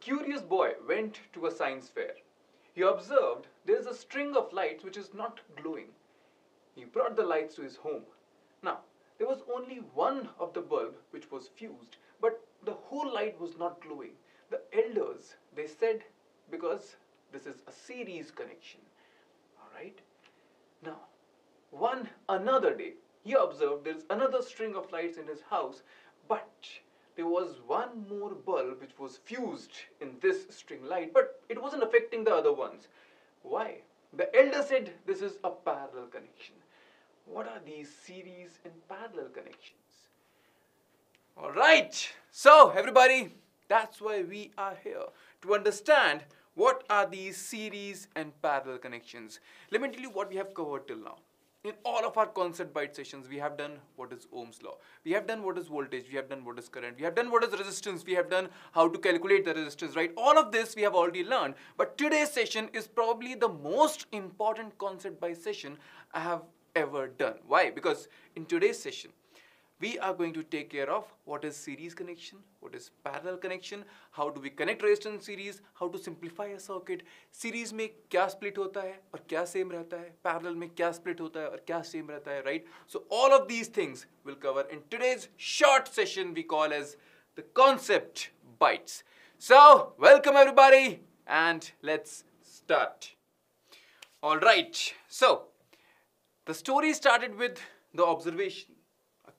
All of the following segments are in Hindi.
curious boy went to a science fair. He observed there is a string of lights which is not glowing. He brought the lights to his home. Now, there was only one of the bulb which was fused, but the whole light was not glowing. The elders, they said, because this is a series connection. Alright? Now, one another day, he observed there is another string of lights in his house, but there was one more bulb which was fused in this string light, but it wasn't affecting the other ones. Why? The elder said this is a parallel connection. What are these series and parallel connections? All right. So, everybody, that's why we are here to understand what are these series and parallel connections. Let me tell you what we have covered till now. In all of our concept bite sessions, we have done what is Ohm's law. We have done what is voltage. We have done what is current. We have done what is resistance. We have done how to calculate the resistance, right? All of this we have already learned. But today's session is probably the most important concept bite session I have ever done. Why? Because in today's session, we are going to take care of what is series connection, what is parallel connection, how do we connect resistance series, how to simplify a circuit, series में क्या split होता है और क्या same रहता है, parallel में क्या split होता है और क्या same रहता है, right? So all of these things will cover in today's short session we call as the concept bites. So welcome everybody and let's start. All right, so the story started with the observation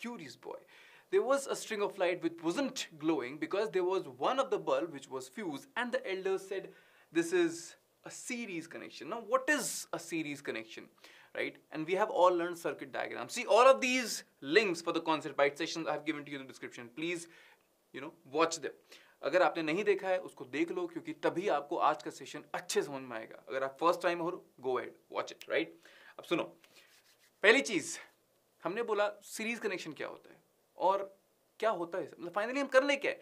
curious boy. There was a string of light which wasn't glowing because there was one of the bulb which was fused and the elders said this is a series connection. Now what is a series connection? Right? And we have all learned circuit diagrams. See all of these links for the concept bite sessions I have given to you in the description. Please, you know, watch them. अगर आपने नहीं देखा है उसको देख लो क्योंकि तभी आपको आज का सेशन अच्छे समझ में आएगा अगर आप फ़र्स्ट टाइम हो go ahead watch it right अब सुनो पहली चीज़ हमने बोला सीरीज़ कनेक्शन क्या होता है? और क्या होता है? मतलब फाइनली हम करने क्या है?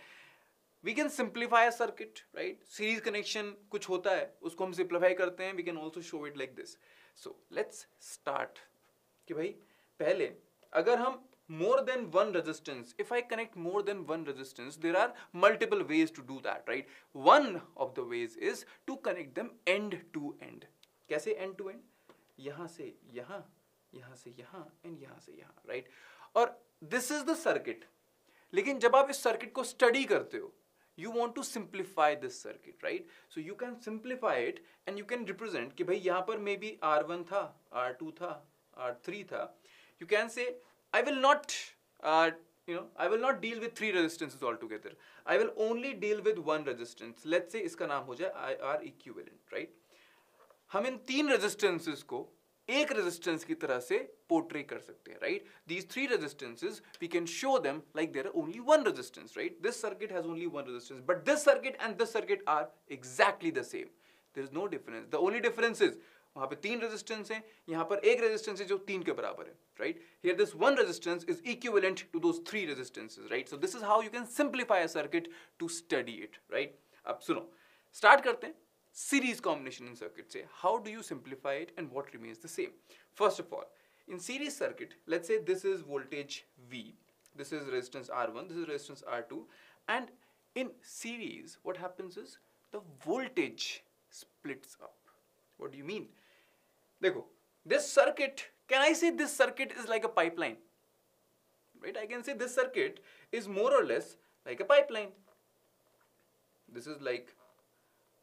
We can simplify circuit right series connection कुछ होता है, उसको हम सिंप्लीफाई करते हैं. We can also show it like this so let's start कि भाई, पहले, अगर हम more than one resistance if I connect more than one resistance there are multiple ways to do that right one of the ways is to connect them end to end कैसे एंड टू एंड यहाँ से यहाँ यहाँ से यहाँ एंड यहाँ से यहाँ राइट और दिस इज़ द सर्किट लेकिन जब आप इस सर्किट को स्टडी करते हो you want to simplify this circuit right so you can simplify it and you can represent कि भाई यहाँ पर मे बी आर वन था आर टू था आर थ्री था. You can say I will not you know, i will not deal with three resistances altogether. I will only deal with one resistance. Let's say इसका नाम हो जाए r equivalent, right? हम इन तीन resistances को एक रेजिस्टेंस की तरह से पोर्ट्रे कर सकते हैं right these three resistances we can show them like R only one resistance right this circuit has only one resistance but this circuit and this circuit are exactly the same there is no difference the only difference is वहाँ पे तीन रेजिस्टेंस हैं, यहाँ पर एक रेजिस्टेंस है जो तीन के बराबर है right here this one resistance is equivalent to those three resistances right so this is how you can simplify a circuit to study it right अब सुनो स्टार्ट करते हैं। Series combination in circuit say. How do you simplify it and what remains the same? First of all in series circuit let's say this is voltage v this is resistance r1 this is resistance r2 and in series what happens is the voltage splits up. What do you mean? Dekho, this circuit can i say this circuit is like a pipeline? Right i can say this circuit is more or less like a pipeline. This is like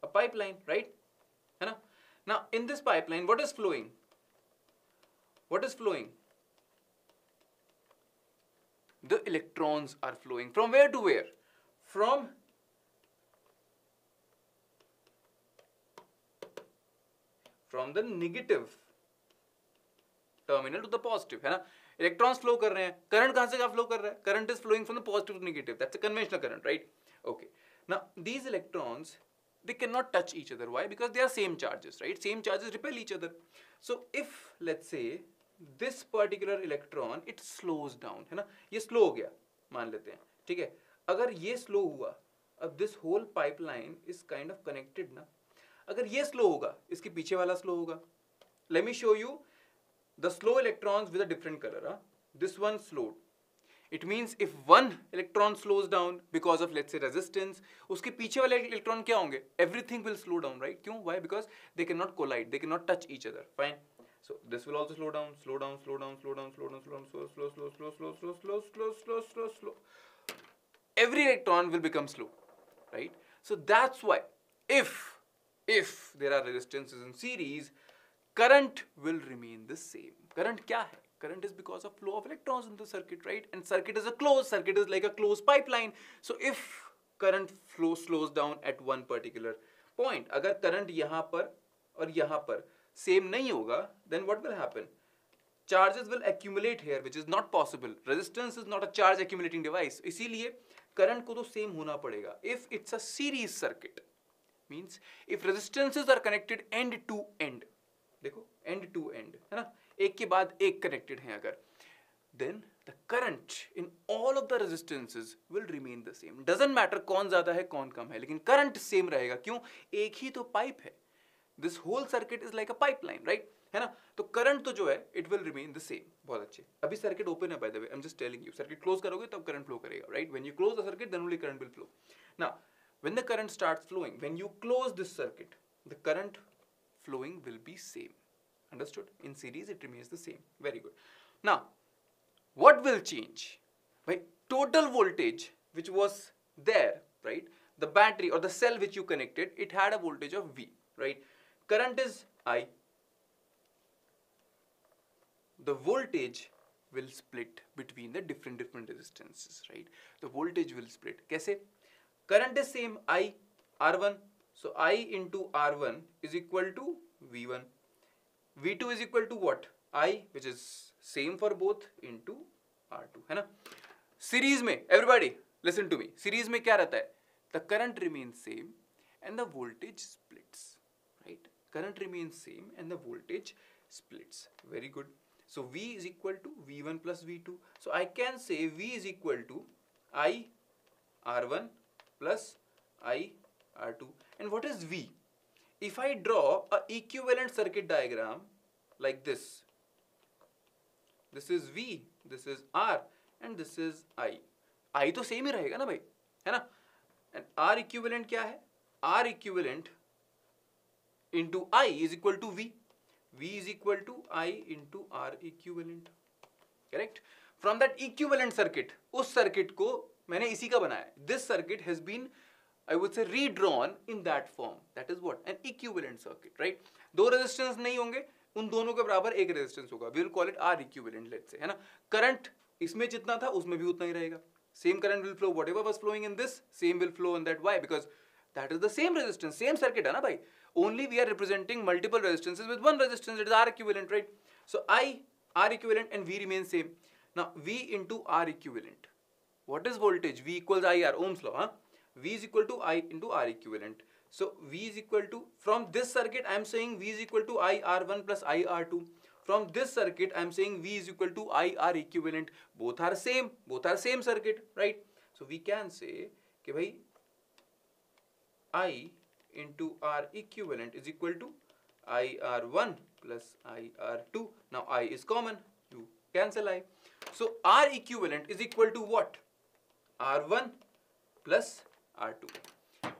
a pipeline, right? Now, in this pipeline, what is flowing? What is flowing? The electrons are flowing. From where to where? From from the negative terminal to the positive है ना electrons flow कर रहे हैं current कहाँ से कहाँ flow कर रहा है current is flowing from the positive to negative that's a conventional current right okay now these electrons they cannot touch each other why because they are same charges right same charges repel each other so if let's say this particular electron it slows down है ना ये slow हो गया मान लेते हैं ठीक है अगर ये slow हुआ अब this whole pipeline is kind of connected ना अगर ये slow होगा इसके पीछे वाला slow होगा let me show you the slow electrons with a different color huh? this one slowed It means if one electron slows down because of let's say resistance, उसके पीछे वाले electron क्या होंगे? Everything will slow down, right? क्यों? Why? Because they cannot collide, they cannot touch each other. Fine. So this will also slow down, slow down, slow down, slow down, slow down, slow down, slow, slow, slow, slow, slow, slow, slow, slow, slow, slow, slow. Every electron will become slow, right? So that's why if if there are resistances in series, current will remain the same. Current क्या है? Current is because of flow of electrons in the circuit, right? And circuit is a closed, circuit is like a closed pipeline. So if current flow slows down at one particular point, अगर current यहाँ पर और यहाँ पर same नहीं होगा, then what will happen? Charges will accumulate here, which is not possible. Resistance is not a charge accumulating device. इसीलिए current को तो same होना पड़ेगा. If it's a series circuit, means if resistances are connected end to end, देखो end to end, है ना? एक के बाद एक कनेक्टेड हैं अगर। Then the current in all of the resistances will remain the same. Doesn't matter कौन ज़्यादा है, कौन कम है, लेकिन करंट सेम रहेगा। क्यों? एक ही तो पाइप है। This whole circuit is like a pipeline right है ना? तो करंट तो जो है it will remain the same बहुत अच्छे। अभी सर्किट ओपन है by the way I am just telling you circuit close करोगे, तब करंट फ्लो करेगा right when you close the circuit then only current will flow now when the current starts flowing when you close this circuit the current flowing will be same. Understood? In series, it remains the same. Very good. Now, what will change? Right? Total voltage, which was there, right? The battery or the cell which you connected, it had a voltage of V, right? Current is I. The voltage will split between the different different resistances, right? The voltage will split. Kaise? Current is same I R1. So I into R1 is equal to V1 V2 is equal to what? I which is same for both into R2 है ना सीरीज में everybody listen to me series में क्या रहता है the current remains same and the voltage splits right current remains same and the voltage splits very good so V is equal to V1 plus V2 so I can say V is equal to I R1 plus I R2 and what is V If I draw a equivalent circuit diagram like this, this is V, this is R and this is I. I तो same ही रहेगा ना भाई है ना and R equivalent क्या है R equivalent into I is equal to V. V is equal to I into R equivalent. Correct? From that equivalent circuit, उस circuit को मैंने इसी का बनाया. This circuit has been I would say redrawn in that form. That is what? An equivalent circuit, right? दो resistance नहीं होंगे उन दोनों के बराबर एक रेजिस्टेंस होगा we will call it R equivalent let's say है ना करंट इसमें जितना था उसमें भी उतना ही रहेगा same current will flow whatever was flowing in this same will flow in that why because that is the same resistance same circuit है ना भाई only we are representing multiple resistances with one resistance it is r equivalent right so i r equivalent and v remains same now v into r equivalent what is voltage v equals ir ohms law huh V is equal to I into R equivalent. So V is equal to, from this circuit I am saying V is equal to I R1 plus I R2. From this circuit I am saying V is equal to I R equivalent. Both are same, both are same circuit, right? So we can say, okay, bhai, I into R equivalent is equal to I R1 plus I R2. Now I is common, you cancel I. So R equivalent is equal to what? R1 plus r2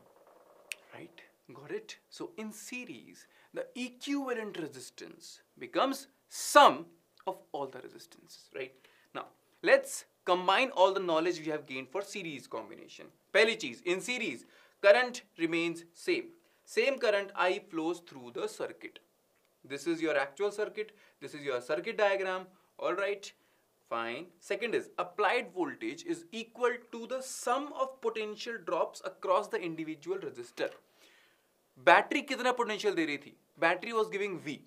right? Got it? So in series the equivalent resistance becomes sum of all the resistances right? Now let's combine all the knowledge we have gained for series combination. Pehli in series current remains same. Same current i flows through the circuit. This is your actual circuit. This is your circuit diagram. All right fine. Second is, applied voltage is equal to the sum of potential drops across the individual resistor battery कितना पोटेंशियल दे रही थी? Battery was giving V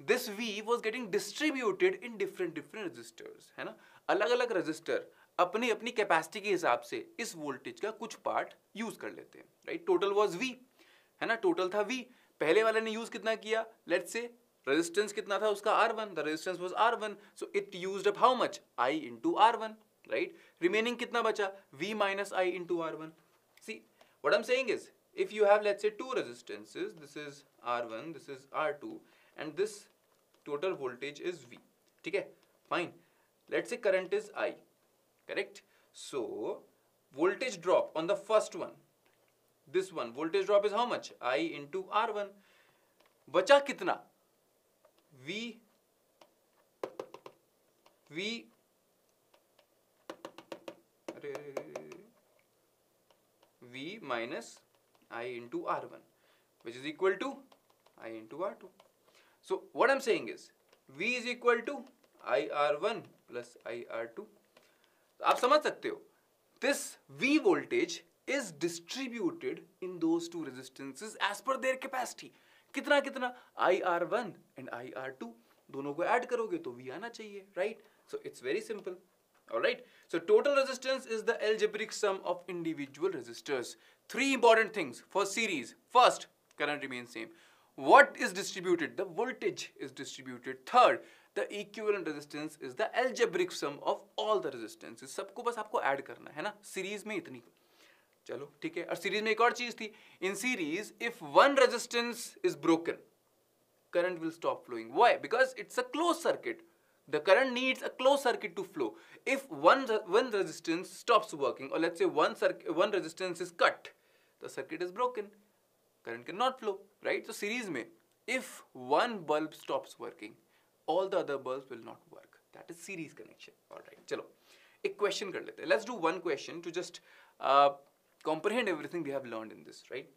this V was getting distributed in different different resistors है ना? अलग अलग रजिस्टर अपनी अपनी कैपेसिटी के हिसाब से इस वोल्टेज का कुछ पार्ट यूज़ कर लेते हैं राइट टोटल वॉज़ वी है ना? टोटल था वी पहले वाले ने यूज़ कितना किया? लेट से रेजिस्टेंस कितना था उसका? R one the resistance was R one so it use up how much I into R one right remaining कितना बचा? V minus I into R one see what am saying is if you have let's say two resistances this is R one this is R two and this total voltage is V ठीक है? Fine let's say current is I correct so voltage drop on the first one this one voltage drop is how much I into R one बचा कितना? V v v minus i into r1 which is equal to i into r2 so what i'm saying is v is equal to ir1 plus ir2 आप समझ सकते हो this v voltage is distributed in those two resistances as per their capacity कितना कितना ir1 and ir2 दोनों को ऐड करोगे तो v आना चाहिए right so it's very simple all right so total resistance is the algebraic sum of individual resistors three important things for series first current remains same what is distributed the voltage is distributed third the equivalent resistance is the algebraic sum of all the resistances सबको बस आपको ऐड करना है ना सीरीज़ में इतनी चलो, ठीक है? और सीरीज़ में एक और चीज़ थी। In series if one resistance is broken current will stop flowing why because it's a close circuit the current needs a close circuit to flow if one one resistance stops working और let's say one circuit one resistance is cut the circuit is broken current can not flow right तो सीरीज़ में if one bulb stops working all the other bulb will not work that is series connection alright चलो, एक क्वेश्चन कर लेते हैं। Let's do one question to just comprehend everything we have learned in this right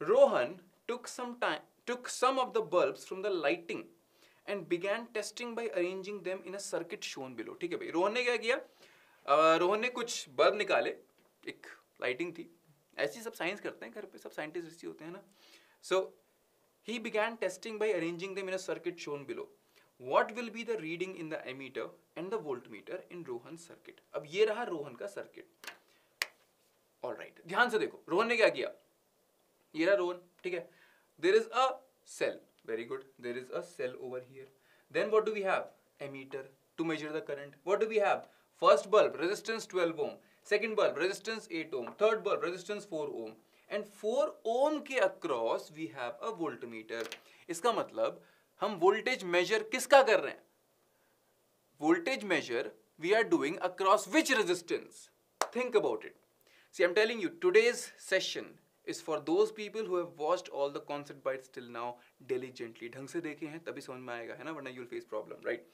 rohan took some time took some of the bulbs from the lighting and began testing by arranging them in a circuit shown below ठीक है भाई रोहन ने क्या किया uh, रोहन ने कुछ बल्ब निकाले एक लाइटिंग थी ऐसी सब साइंस करते हैं घर पे सब साइंटिस्ट ऐसी होते हैं ना सो he began testing by arranging them in a circuit shown below what will be the reading in the ammeter and the voltmeter in Rohan circuit अब ये रहा रोहन का सर्किट ऑल राइट right. ध्यान से देखो, रोहन ने क्या किया? ये रहा रोहन, ठीक है? There is a cell very good there is a cell over here then what do we have ammeter to measure the current what do we have first bulb resistance 12 ohm second bulb resistance 8 ohm third bulb resistance 4 ohm and 4 ohm के across we have a voltmeter इसका मतलब हम वोल्टेज मेजर किसका कर रहे हैं? Voltage measure we are doing across which resistance think about it. See i'm telling you today's session is for those people who have watched all the concept bites till now diligently ढंग से देखे हैं तभी समझ में आएगा है ना वरना you'll face problem right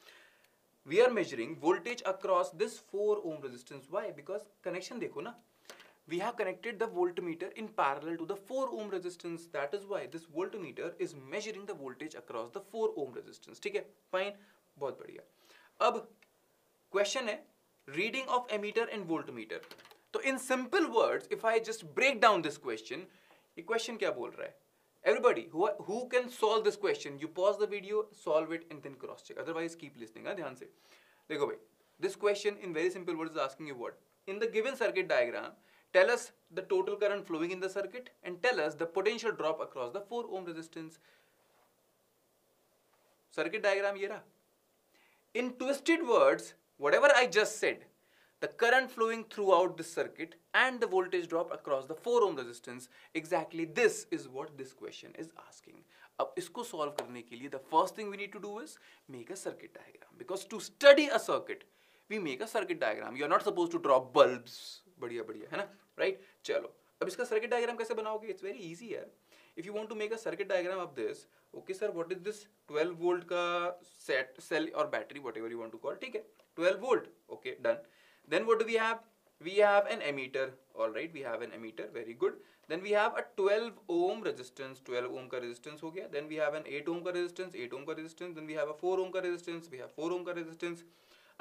we are measuring voltage across this 4 ohm resistance why because connection देखो ना we have connected the voltmeter in parallel to the 4 ohm resistance that is why this voltmeter is measuring the voltage across the 4 ohm resistance ठीक है fine बहुत बढ़िया अब question है reading of ammeter and voltmeter तो in simple words if I just break down this question ये क्वेश्चन क्या बोल रहा है? Everybody who can solve this question you pause the video solve it and then cross check otherwise keep listening ध्यान से। देखो भाई this question in very simple words asking you what in the given circuit diagram tell us the total current flowing in the circuit and tell us the potential drop across the 4 ohm resistance circuit diagram ये रहा। In twisted words whatever I just said the current flowing throughout this circuit and the voltage drop across the 4 ohm resistance, exactly this is what this question is asking. अब इसको solve करने के लिए the first thing we need to do is make a circuit diagram because to study a circuit we make a circuit diagram. You are not supposed to draw bulbs. बढ़िया बढ़िया है ना right? चलो अब इसका circuit diagram कैसे बनाओगे? It's very easy यार. If you want to make a circuit diagram of this, okay sir, what is this 12 volt का set cell or battery whatever you want to call ठीक है 12 volt okay done Then what do we have? We have an emitter. All right, we have an emitter. Very good. Then we have a 12 ohm resistance. 12 ohm ka resistance ho gaya. Then we have an 8 ohm ka resistance. 8 ohm ka resistance. Then we have a 4 ohm ka resistance. We have 4 ohm ka resistance.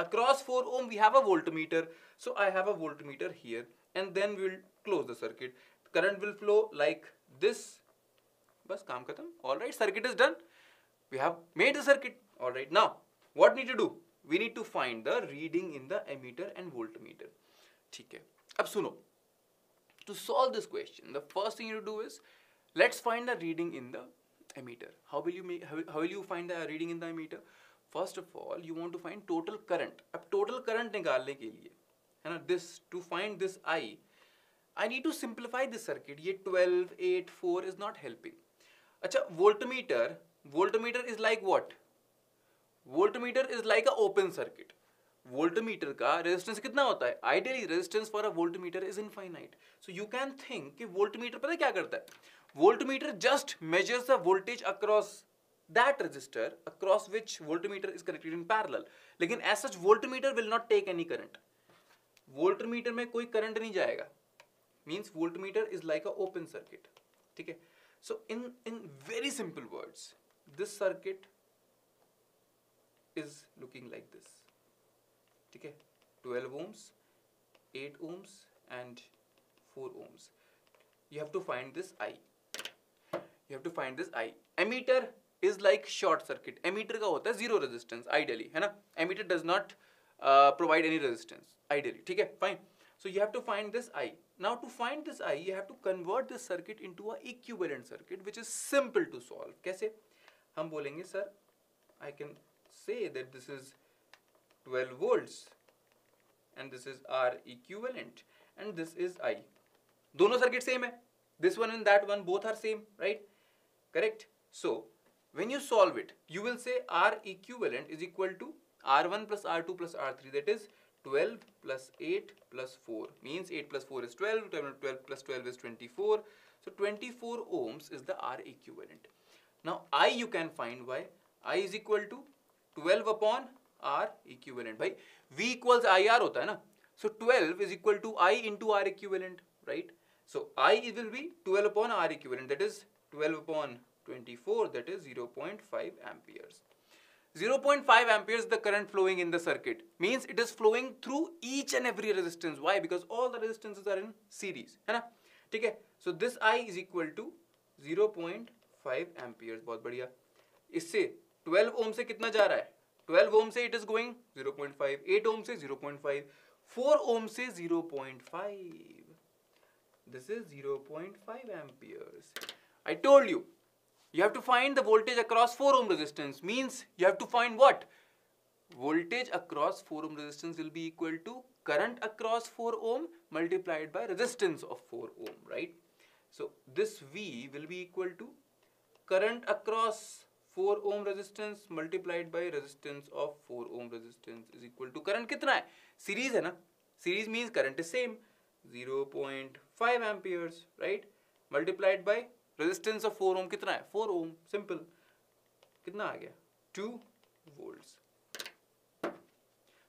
Across 4 ohm we have a voltmeter. So I have a voltmeter here. And then we'll close the circuit. Current will flow like this. Bas kaam khatam. All right, circuit is done. We have made the circuit. All right, now what need to do? We need to find the reading in the ammeter and voltmeter ठीक है? अब सुनो। To solve this question the first thing you do is let's find the reading in the ammeter how will you how will you find the reading in the ammeter first of all you want to find total current अब टोटल करंट निकालने के लिए, है ना this to find this I I need to simplify this circuit ये 12 8 4 इज़ नॉट हेल्पिंग अच्छा voltmeter voltmeter is like what voltmeter is like a open circuit. Voltmeter का रेजिस्टेंस कितना होता है? Ideally resistance for a voltmeter is infinite so you can think कि वोल्टमीटर पता क्या करता है? Voltmeter just measures the voltage across that resistor across which voltmeter is connected in parallel लेकिन as such voltmeter will not take any current voltmeter में कोई करंट नहीं जाएगा। Means voltmeter is like a open circuit ठीक है? So in in very simple words this circuit is looking like this ठीक है 12 ohms 8 ohms and 4 ohms you have to find this I you have to find this I emitter is like short circuit emitter का होता है zero resistance ideally है ना emitter does not uh, provide any resistance ideally ठीक है fine so you have to find this I now to find this I you have to convert this circuit into a equivalent circuit which is simple to solve कैसे हम बोलेंगे sir I can say that this is 12 volts and this is R equivalent and this is I दोनों सर्किट सेम है this one and that one both are same right correct so when you solve it you will say R equivalent is equal to R1 plus R2 plus R3 that is 12 plus 8 plus 4 means 8 plus 4 is 12 12 plus 12 is 24 so 24 ohms is the R equivalent now I you can find why I is equal to 12 upon R equivalent भाई V equals IR होता है ना so 12 is equal to I into R equivalent right so I will be 12 upon R equivalent that is 12 upon 24 that is 0.5 amperes 0.5 amperes the current flowing in the circuit means it is flowing through each and every resistance why because all the resistances are in series है ना ठीक है so this I is equal to 0.5 amperes बहुत बढ़िया इससे 12 ओम से कितना जा रहा है? 12 ओम से इट इज़ गोइंग 0.5 8 ओम से 0.5 4 ओम से 0.5 this is 0.5 amperes I told you you have to find the voltage across 4 ohm resistance means you have to find what voltage across 4 ohm resistance will be equal to current across 4 ohm multiplied by resistance of 4 ohm right so this V will be equal to current across four ohm resistance multiplied by resistance of four ohm resistance is equal to current कितना है? सीरीज़ है ना? Series means current is same zero point five amperes right multiplied by resistance of four ohm कितना है? फोर ओम सिंपल कितना आ गया? Two volt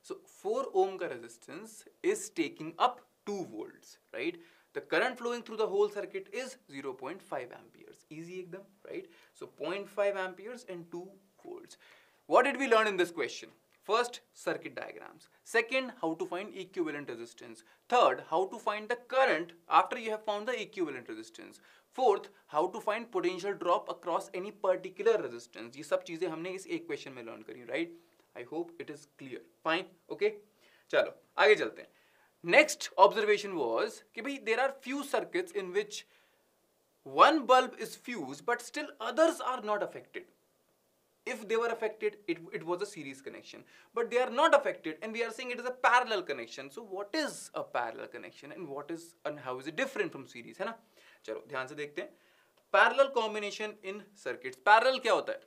so four ohm का resistance is taking up two volt right the current flowing through the whole circuit is 0.5 amperes easy ekdam right so 0.5 amperes and 2 volts what did we learn in this question first circuit diagrams second how to find equivalent resistance third how to find the current after you have found the equivalent resistance fourth how to find potential drop across any particular resistance ये सब चीजें हमने इस एक क्वेश्चन में लर्न करी right I hope it is clear fine okay चलो आगे चलते हैं next observation was कि भाई there are few circuits in which one bulb is fused but still others are not affected if they were affected it, it was a series connection but they are not affected and we are saying it is a parallel connection so what is a parallel connection and what is and how is it different from series है ना चलो ध्यान से देखते हैं parallel combination in circuits parallel क्या होता है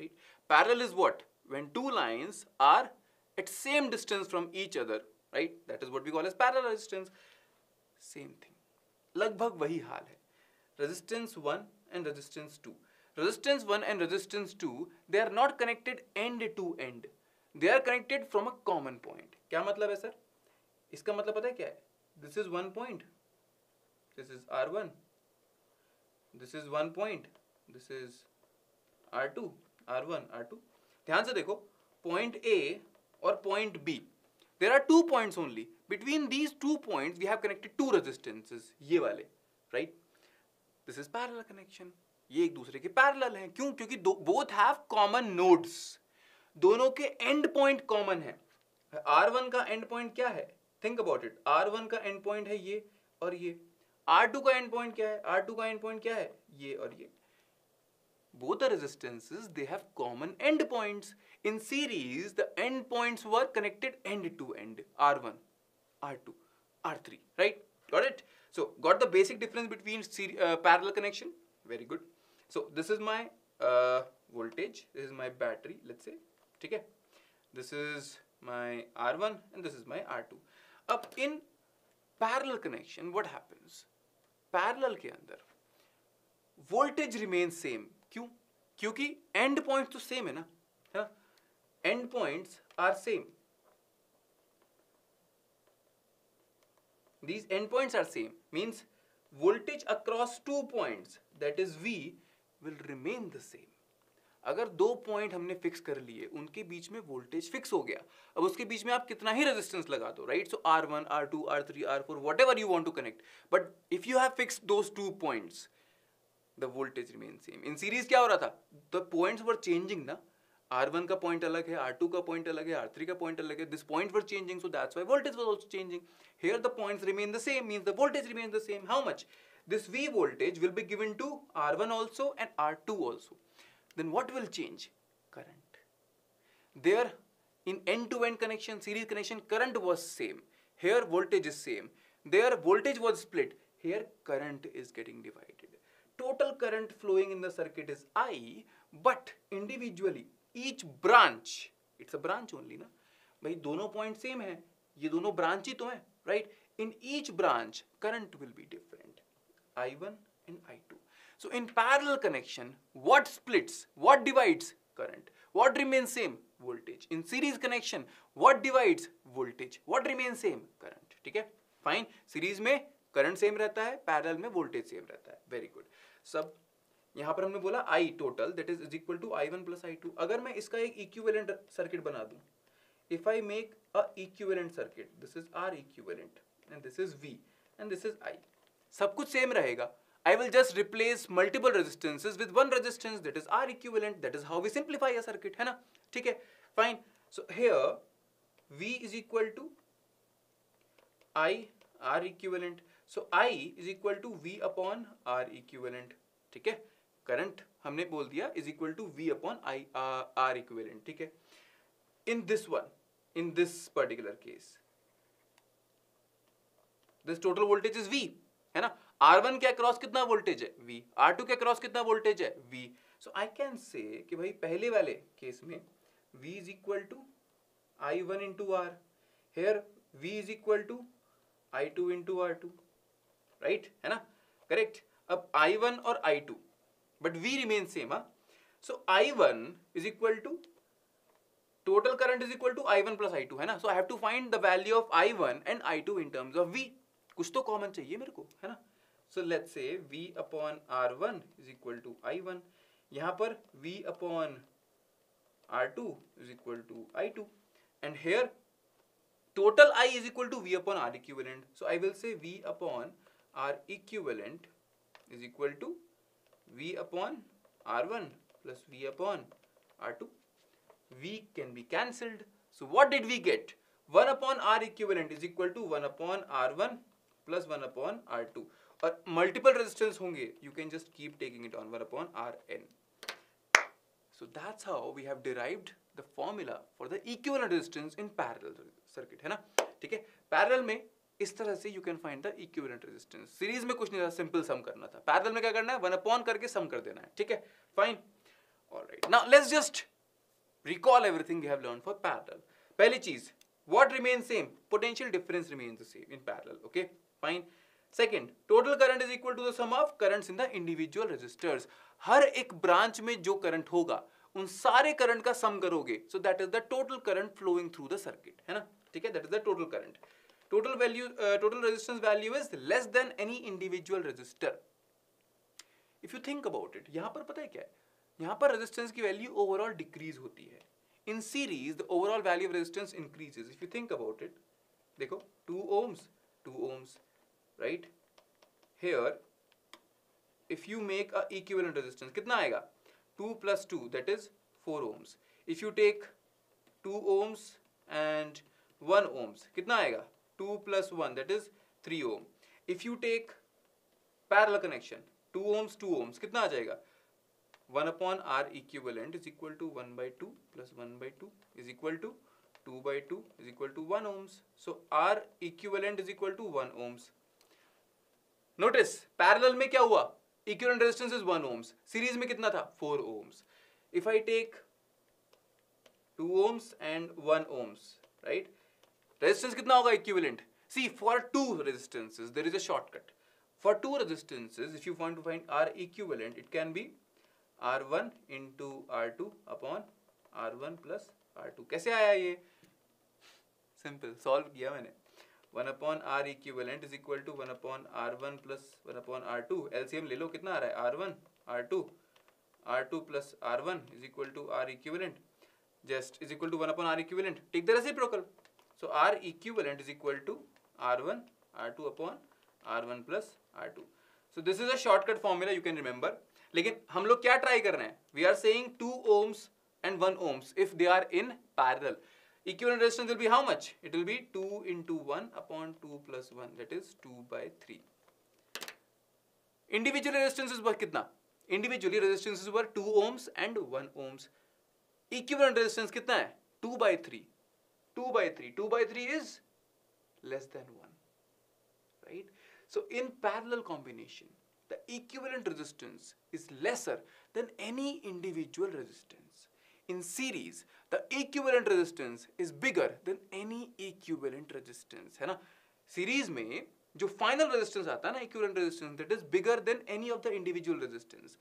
right parallel is what when two lines are at same distance from each other right that is what we call as parallel resistance same thing लगभग वही हाल है resistance 1 and resistance 2 resistance 1 and resistance 2 they are not connected end to end they are connected from a common point क्या मतलब है सर इसका मतलब पता है क्या है this is one point this is R1 this is one point this is R2 R1 R2 ध्यान से देखो point A or point B. There are two points only. Between these two points, we have connected two resistances. ये वाले, right? This is parallel connection. ये एक दूसरे के parallel हैं क्यों क्योंकि both have common nodes. दोनों के end point common है R1 का end point क्या है Think about it. R1 का end point है ये और ये R2 का end point क्या है R2 का end point क्या है ये और ये both the resistances they have common end points in series the end points were connected end to end r1 r2 r3 right got it so got the basic difference between uh, parallel connection very good so this is my uh, voltage this is my battery let's say okay this is my R1 and this is my R2. अब in parallel connection what happens? Parallel के अंदर voltage remains same. क्यों? क्योंकि end points तो same है ना है ना End points are same. These end points are same. Means voltage across two points, that is V, will remain the same. अगर दो पॉइंट हमने फिक्स कर लिए, उनके बीच में वोल्टेज फिक्स हो गया, अब उसके बीच में आप कितना ही रेजिस्टेंस लगा दो right so R one R two R three R four whatever you want to connect but if you have fix those to the voltage remain same in series क्या हो रहा था? द पॉइंट्स वर चेंजिंग ना? आर वन का पॉइंट अलग है आर टू का पॉइंट अलग है आर थ्री का पॉइंट अलग है. This point were changing so that's why voltage was also changing here the point remain the same mean the voltage remain the same how much this V voltage will be given to R one also and R two also then what will change current there in end to end connection series connection current was same here voltage is same there voltage was split here current is getting divided total current flowing in the circuit is I but individually each branch, it's a branch only na? भाई दोनों पॉइंट सेम है ये दोनों ब्रांच ही तो है right in each branch current will be different I1 and I2. So in parallel connection, what splits, what divides? current. What remains same? Voltage. In series connection, what divides? Voltage. What remains same? Current. ठीक है फाइन सीरीज़ में करंट सेम रहता है पैरेलल में वोल्टेज सेम रहता है वेरी गुड सब यहाँ पर हमने बोला I total that is equal to I one plus I two अगर मैं इसका एक इक्विवेलेंट सर्किट बना दूँ if I make a equivalent circuit this is R equivalent and this is V and this is I सब कुछ सेम रहेगा I will just replace multiple resistances with one resistance that is R equivalent. That is how we simplify a circuit. है ना ठीक है fine. So here V is equal to I R equivalent. So I is equal to V upon R equivalent. ठीक है करंट हमने बोल दिया is equal V upon I uh, R equivalent. ठीक है? In this one in this particular case this total voltage is V है ना? आर वन के अक्रॉस कितना वोल्टेज है? वी आर टू के अक्रॉस कितना वोल्टेज है? V so I can say कि भाई पहले वाले केस में v is equal to I one into R here v is equal to I two into R two right है ना? करेक्ट अब आई वन और आई टू बट v हा so I one is equal to total current is equal to I one plus I two है ना so I have to find the value of I one and I two in v कुछ तो कॉमन चाहिए मेरे को है ना So let's say V upon R1 is equal to I1. यहाँ पर V upon R2 is equal to I2. And here total I is equal to V upon R equivalent. So I will say V upon R equivalent is equal to V upon R1 plus V upon R2. V can be cancelled. So what did we get? 1 upon R equivalent is equal to 1 upon R1 plus 1 upon R2. और मल्टीपल रेजिस्टेंस होंगे you can just keep taking it on one upon R N so that's how we have derived the formula for the equivalent resistance in parallel circuit है ना ठीक है parallel में इस तरह से you can find the equivalent resistance. Series में कुछ नहीं था सिंपल सम करना था। पैरेलल में क्या करना है? वन अपॉन करके सम कर देना है, ठीक है? Fine alright now let's just recall everything we have learned for parallel. पहली चीज़, what remains same? Potential difference remains the same in parallel, okay? Fine. Second total current is equal to the sum of currents in the individual resistors हर एक ब्रांच में जो करंट होगा, उन सारे करंट का सम करोगे so that is the total current flowing through the circuit है ना? ठीक है? That is the total current total value total resistance value is less than any individual resistor if you think about it यहाँ पर पता है क्या है? यहाँ पर रेजिस्टेंस की वैल्यू ओवरऑल डिक्रीज होती है. In series the overall value of resistance increases if you think about it देखो 2 ohms 2 ohms right? Here, if you make a equivalent resistance, कितना आएगा? 2 plus 2 that is 4 ohms. If you take 2 ohms and 1 ohms, कितना आएगा? 2 plus 1 that is 3 ohm if you take parallel connection 2 ohms 2 ohms कितना आ जाएगा 1 upon R equivalent is equal to 1 by 2 plus 1 by 2 is equal to 2 by 2 is equal to 1 ohms. So R equivalent is equal to 1 ohms. Notice parallel में क्या हुआ equivalent resistance is 1 ohms series में कितना था 4 ohms if I take two ohms and one ohms right resistance कितना होगा equivalent see for two resistances there is a shortcut for two resistances if you want to find R equivalent it can be R1 into R2 upon R1 plus R2 कैसे आया ये? सिंपल सॉल्व किया मैंने. One upon R equivalent is equal to one upon R one plus one upon R two LCM ले लो, कितना आ रहा है? R one R two R two plus R one is equal to R equivalent just is equal to 1 upon r equivalent. Take the reciprocal. So r equivalent is equal to r1 r2 upon r1 plus r2 so this is a shortcut formula you can remember लेकिन हम लोग क्या ट्राई कर रहे हैं we are saying two ohms and one ohms if they are in parallel equivalent resistance will be how much it will be 2 into 1 upon 2 plus 1 that is 2 by 3 individually resistances were kitna individually resistances were 2 ohms and 1 ohms equivalent resistance kitna hai 2 by 3 2 by 3 2 by 3 is less than 1 right so in parallel combination the equivalent resistance is lesser than any individual resistance. In series, the equivalent resistance is bigger than any equivalent resistance. है ना सीरीज में जो फाइनल रेजिस्टेंस आता है ना equivalent resistance that is bigger than any of the individual resistance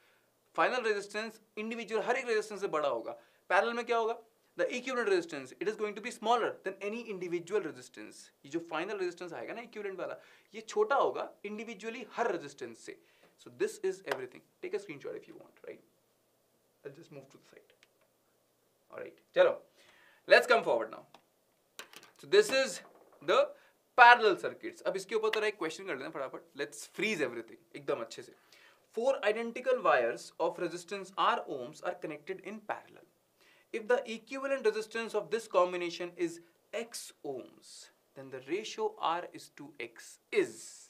final resistance individual हर एक रेजिस्टेंस से बड़ा होगा पैरेलल में क्या होगा The equivalent resistance it is going to be smaller than any individual resistance ये जो फाइनल रेजिस्टेंस आएगा ना इक्विवेलेंट वाला ये छोटा होगा इंडिविजुअली हर रेजिस्टेंस से this is everything. Take a screenshot if you want, right? I'll just move to the side. All right, chalo. Let's come forward now. So this is the parallel circuits. अब इसके ऊपर तो एक question कर लेना फटाफट. Let's freeze everything एकदम अच्छे से. Four identical wires of resistance R ohms are connected in parallel. If the equivalent resistance of this combination is X ohms, then the ratio R is to X is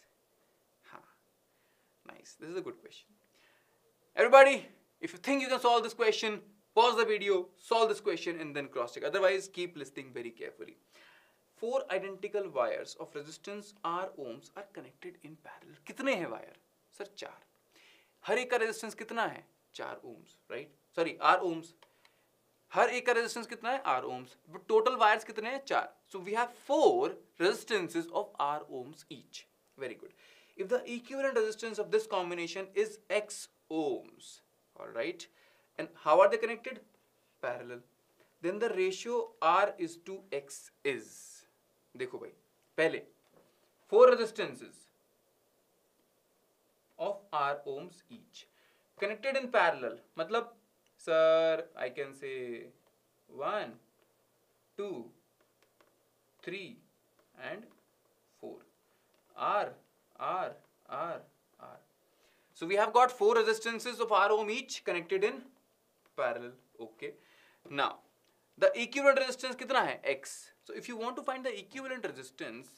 Nice. This is a good question. Everybody, if you think you can solve this question, pause the video, solve this question and then cross check. Otherwise, keep listening very carefully. Four identical wires of resistance R ohms are connected in parallel. कितने हैं wire? Sir, चार. हर एक का resistance कितना है? चार ohms, right? Sorry, R ohms. हर एक का रेजिस्टेंस कितना है? आर ओम्स टोटल वायर्स कितने हैं? चार. So we have four resistances of R ohms each very good if the equivalent resistance of this combination is X ohms alright and how are they connected parallel then the ratio R is to X is देखो भाई, पहले four resistances of R ohms each connected in parallel मतलब sir I can say one two three and four R R, R, R. So we have got four resistances of R ohm each connected in parallel. Okay. Now, the equivalent resistance kitna hai? X. So if you want to find the equivalent resistance,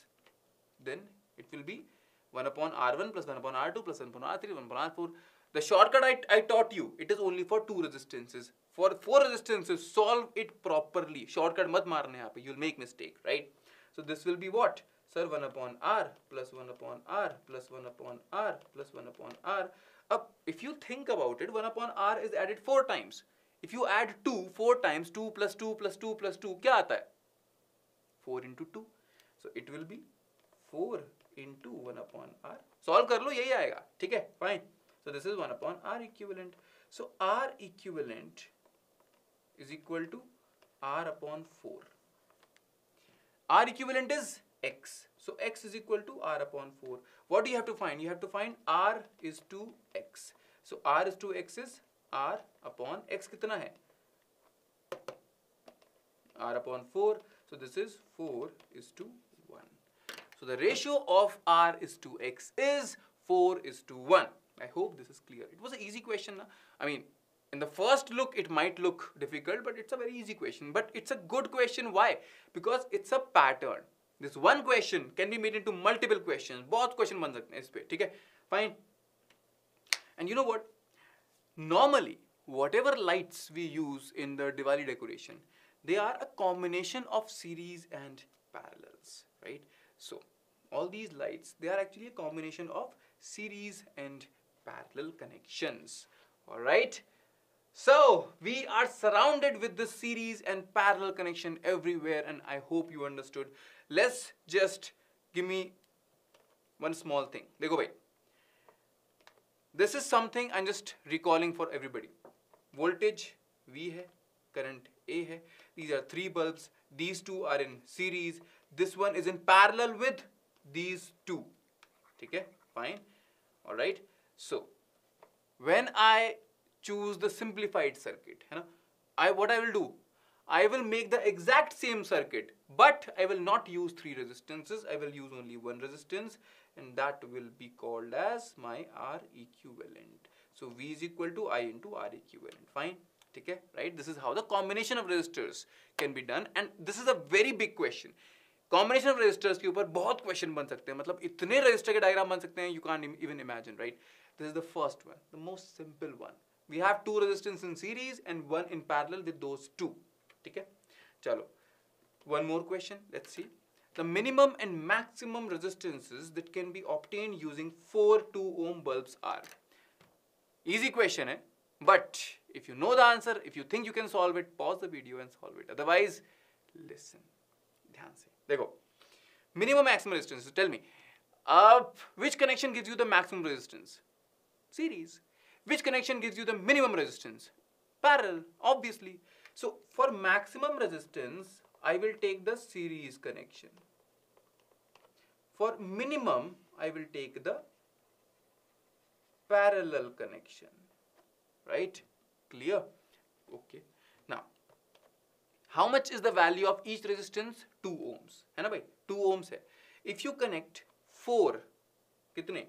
then it will be 1 upon R1 plus 1 upon R2 plus 1 upon R3, 1 upon R4. The shortcut I, I taught you, it is only for two resistances. For four resistances, solve it properly. Shortcut mat marne यहाँ you'll make mistake, right? So this will be what? sir 1 upon r plus 1 upon r plus 1 upon r plus 1 upon r. Up, if you think about it, 1 upon r is added 4 times. If you add 2 4 times, 2 plus 2 plus 2 plus 2, क्या आता है? 4 into 2. So it will be 4 into 1 upon r. Solve कर लो यही आएगा ठीक है Fine. So this is 1 upon r equivalent. So r equivalent is equal to r upon 4. R equivalent is x. So x is equal to r upon 4. What do you have to find? You have to find r is 2X. So r is 2X is r upon x kitna hai? r upon 4. So this is 4 is to 1. So the ratio of r is to x is 4 is to 1. I hope this is clear. It was an easy question. I mean, in the first look, it might look difficult, but it's a very easy question. But it's a good question. Why? Because it's a pattern. This one question can be made into multiple question बहुत क्वेश्चन बन सकते हैं इस पे ठीक है fine and you know what normally whatever lights we use in the Diwali decoration they are a combination of series and parallels right so all these lights they are actually a combination of series and parallel connections all right So, we are surrounded with this series and parallel connection everywhere and I hope you understood. Let's just give me one small thing. Dekho bhai. This is something I'm just recalling for everybody. Voltage V hai, current A hai. These are three bulbs. These two are in series. This one is in parallel with these two. Okay, fine. All right. So, when I choose the simplified circuit, you know, I what I will do, I will make the exact same circuit, but I will not use three resistances. I will use only one resistance and that will be called as my R equivalent. So V is equal to I into R equivalent. Fine. Okay, right? This is how the combination of resistors can be done and this is a very big question. Combination of resistors के ऊपर बहुत क्वेश्चन बन सकते हैं मतलब इतने रजिस्टर के डायग्राम बन सकते हैं you can even imagine right This is the first one the most simple one we have two resistance in series and one in parallel with those two ठीक है चलो one more question let's see the minimum and maximum resistances that can be obtained using four 2 ohm bulbs are easy question eh? but if you know the answer if you think you can solve it pause the video and solve it otherwise listen ध्यान से देखो minimum maximum resistance tell me uh, which connection gives you the maximum resistance series which connection gives you the minimum resistance parallel obviously so for maximum resistance I will take the series connection for minimum I will take the parallel connection right clear okay now how much is the value of each resistance 2 ohms है ना भाई 2 ohms है if you connect 4 कितने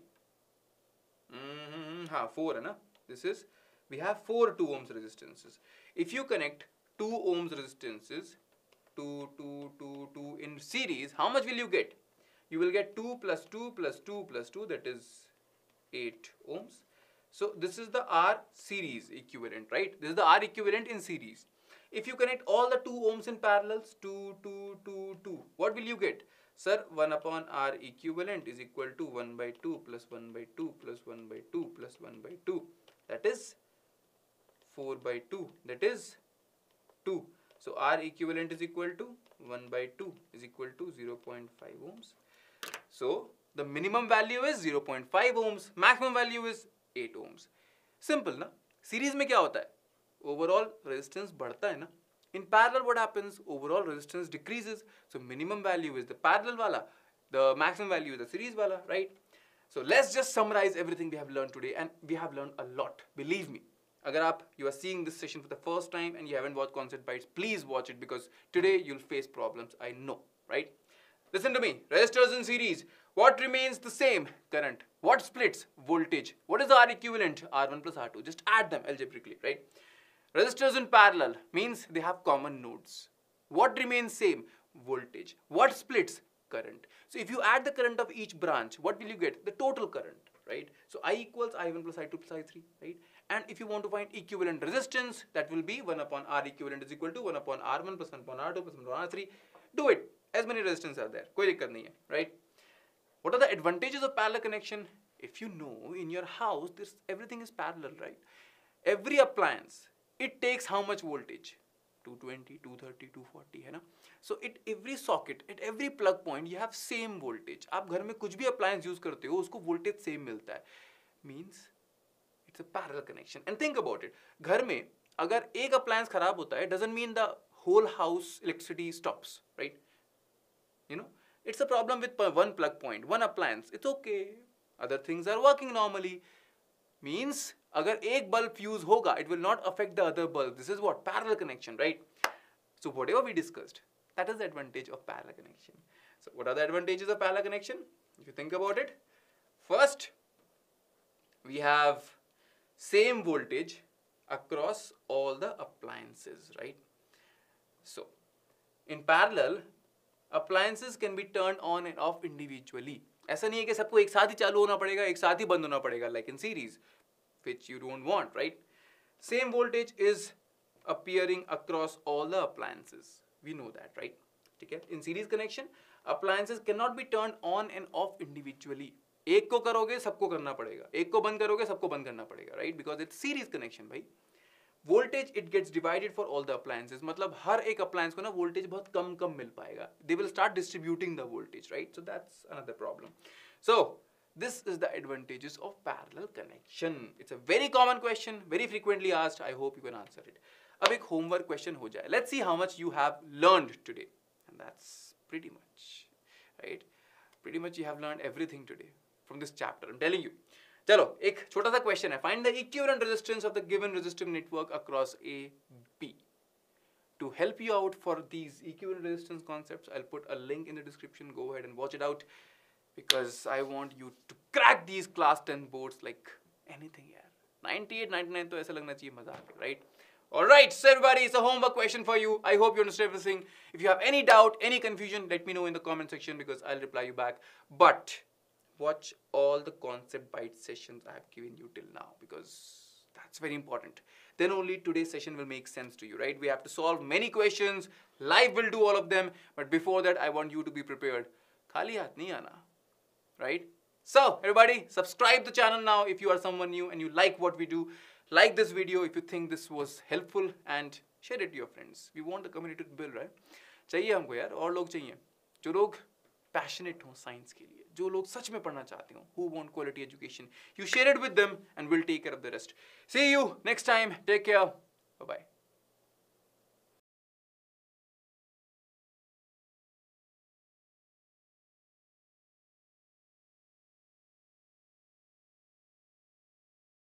mm, ha, 4 hai na? this is we have 4 2 ohms resistances if you connect 2 ohms resistances 2 2 2 2 in series how much will you get you will get 2 plus 2 plus 2 plus 2 that is 8 ohms so this is the R series equivalent, right? This is the R equivalent in series. If you connect all the 2 ohms in parallels, 2, 2, 2, 2, what will you get? Sir one upon R equivalent is equal to one by two plus one by two plus one by two plus one by two that is four by two that is two so R equivalent is equal to one by two is equal to zero point five ohms so the minimum value is zero point five ohms maximum value is eight ohms simple ना सीरीज़ में क्या होता है? ओवरऑल रेजिस्टेंस बढ़ता है ना? In parallel what happens? Overall resistance decreases. So minimum value is the parallel wala the maximum value is the series wala right? So let's just summarize everything we have learned today and we have learned a lot believe me. Aap you are seeing this session for the first time and you haven't watched concept bytes please watch it because today you'll face problems i know right? Listen to me. Resistors in series. What remains the same? Current. What splits? Voltage. What is the r equivalent r1 plus r2 just add them algebraically right Resistors in parallel means they have common nodes. What remains same? Voltage. What splits? Current. So if you add the current of each branch, what will you get? The total current, right? So I equals I1 plus I2 plus I3, right? And if you want to find equivalent resistance, that will be 1 upon R equivalent is equal to 1 upon R1 plus 1 upon R2 plus 1 upon R3. Do it. As many resistance are there. Koi nahi hai, right? What are the advantages of parallel connection? If you know in your house, this everything is parallel, right? Every appliance, it takes how much voltage 220, 230, 240 है ना? So it every socket at every plug point you have same voltage आप घर में कुछ भी अप्लायंस यूज़ करते हो उसको वोल्टेज सेम मिलता है। Means it's a parallel connection and think about it घर में अगर एक अप्लायंस खराब होता है doesn't mean the whole house electricity stops right you know it's a problem with one plug point one appliance it's okay other things are working normally means अगर एक बल्ब फ्यूज होगा it will not affect the other bulb this is what parallel connection right so whatever we discussed that is advantage of parallel connection so what are the advantages of parallel connection you think about it first we have same voltage across all the appliances right so in parallel appliances can be turn on and off individually ऐसा नहीं है कि सबको एक साथ ही चालू होना पड़ेगा, एक साथ ही बंद होना पड़ेगा like in series which you don't want, right? Same voltage is appearing across all the appliances. We know that, right? Okay? In series connection, appliances cannot be turned on and off individually. एक को करोगे सबको करना पड़ेगा एक को बंद करोगे सबको बंद करना पड़ेगा right because it's series connection भाई voltage it gets divided for all the appliances मतलब हर एक अप्लायंस को ना वोल्टेज बहुत कम कम मिल पाएगा they will start distributing the voltage right so that's another problem so this is the advantages of parallel connection it's a very common question very frequently asked i hope you can answer it अब एक homework question हो जाए let's see how much you have learned today and that's pretty much right pretty much you have learned everything today from this chapter i'm telling you चलो एक छोटा सा क्वेश्चन है find the equivalent resistance of the given resistive network across A B to help you out for these equivalent resistance concepts i'll put a link in the description go ahead and watch it out because i want you to crack these class 10 boards like anything yeah 98 99 तो ऐसा लगना चाहिए मजाक right all right so everybody it's a homework question for you i hope you understand everything if you have any doubt any confusion let me know in the comment section because i'll reply you back but watch all the concept bite sessions I have given you till now because that's very important. Then only today's session will make sense to you, right? We have to solve many questions. Live will do all of them. But before that, I want you to be prepared. Khali haath nahi aana, right? So, everybody, subscribe the channel now if you are someone new and you like what we do. Like this video if you think this was helpful and share it to your friends. We want the community to build, right? चाहिए हमको यार और लोग चाहिए जो लोग पैशनेट हों साइंस के लिए जो लोग सच में पढ़ना चाहते हो who want quality education you share it with them and will take care of the rest see you next time take care bye